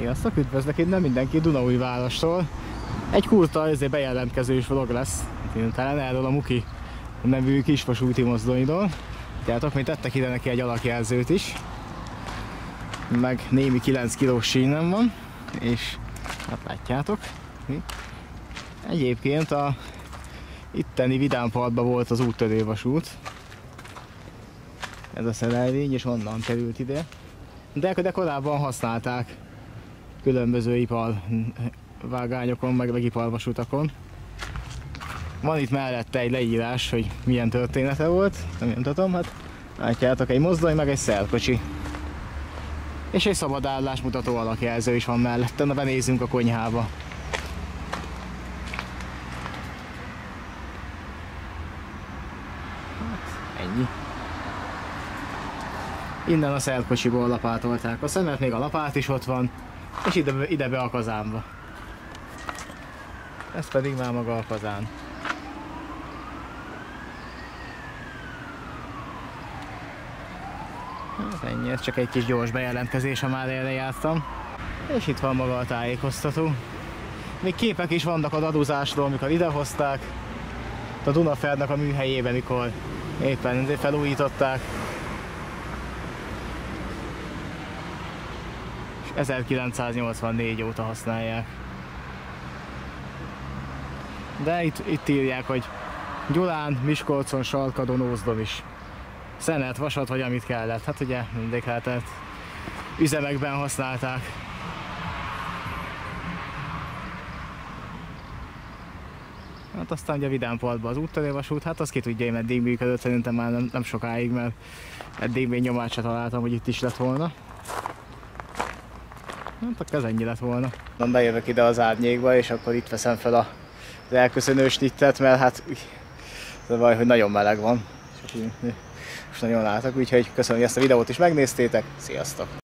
Sziasztok, üdvözlök innen mindenki Dunaújvárostól. Egy kurta, ezért bejelentkezős vlog lesz. Talán erről a Muki nevű kisvasúti mozdonyról. Tehát mint tettek ide neki egy alakjelzőt is. Meg némi 9 kilós sínem van. És hát látjátok. Egyébként a itteni Vidámparkban volt az úttörővasút. Ez a szerelvény, és onnan került ide. De, de korábban használták különböző iparvágányokon, meg, meg iparvasutakon. Van itt mellette egy leírás, hogy milyen története volt, nem tudom, hát látjátok, egy mozdony, meg egy szelkocsi. És egy szabadállás mutató alakjelző is van mellette, na benézzünk a konyhába. Hát, ennyi. Innen a szelkocsiból lapátolták a szemet, még a lapát is ott van, és ide, ide be a kazánba. Ez pedig már maga a kazán. Hát ennyi, ez csak egy kis gyors bejelentkezés, ha már erre jártam. És itt van maga a tájékoztató. Még képek is vannak a daduzásról, amikor idehozták. A Dunaferdnek a műhelyében, mikor éppen felújították. 1984 óta használják. De itt, itt írják, hogy Gyulán, Miskolcon, Salkadon, Ózdon is. Szenet, vasat, vagy amit kellett. Hát ugye mindig lehetett. Üzemekben használták. Hát aztán ugye a Vidámparkban az úttörővasút, hát az ki tudja, hogy meddig működött, szerintem már nem, nem sokáig, mert eddig még nyomát se találtam, hogy itt is lett volna. Hát ez ennyi lett volna. Nem bejövök ide az árnyékba, és akkor itt veszem fel a, az elköszönő snittet, mert hát az a baj, hogy nagyon meleg van. És nagyon látok, úgyhogy köszönöm, hogy ezt a videót is megnéztétek. Sziasztok!